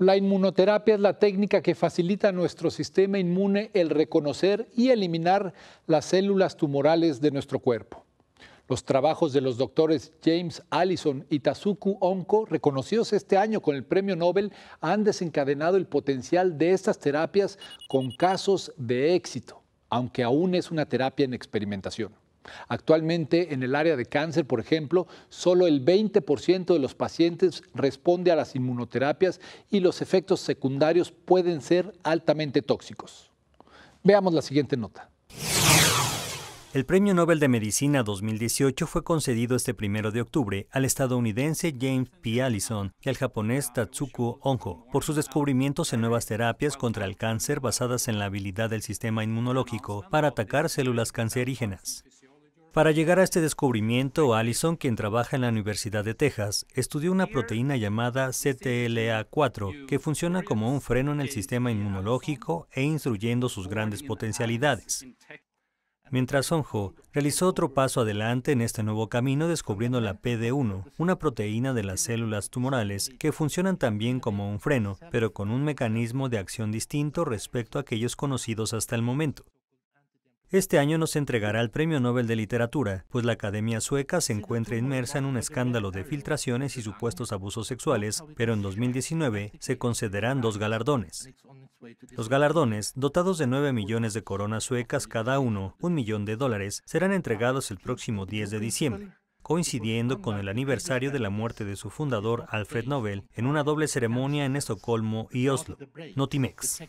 La inmunoterapia es la técnica que facilita a nuestro sistema inmune el reconocer y eliminar las células tumorales de nuestro cuerpo. Los trabajos de los doctores James Allison y Tazuku Onko, reconocidos este año con el premio Nobel, han desencadenado el potencial de estas terapias con casos de éxito, aunque aún es una terapia en experimentación. Actualmente en el área de cáncer, por ejemplo, solo el 20% de los pacientes responde a las inmunoterapias y los efectos secundarios pueden ser altamente tóxicos. Veamos la siguiente nota. El Premio Nobel de Medicina 2018 fue concedido este primero de octubre al estadounidense James P. Allison y al japonés Tatsuko Onjo por sus descubrimientos en nuevas terapias contra el cáncer basadas en la habilidad del sistema inmunológico para atacar células cancerígenas. Para llegar a este descubrimiento, Allison, quien trabaja en la Universidad de Texas, estudió una proteína llamada CTLA4 que funciona como un freno en el sistema inmunológico e instruyendo sus grandes potencialidades. Mientras Sonjo realizó otro paso adelante en este nuevo camino descubriendo la PD1, una proteína de las células tumorales que funcionan también como un freno, pero con un mecanismo de acción distinto respecto a aquellos conocidos hasta el momento. Este año no se entregará el Premio Nobel de Literatura, pues la Academia Sueca se encuentra inmersa en un escándalo de filtraciones y supuestos abusos sexuales, pero en 2019 se concederán dos galardones. Los galardones, dotados de 9 millones de coronas suecas cada uno, un millón de dólares, serán entregados el próximo 10 de diciembre coincidiendo con el aniversario de la muerte de su fundador Alfred Nobel en una doble ceremonia en Estocolmo y Oslo, Notimex.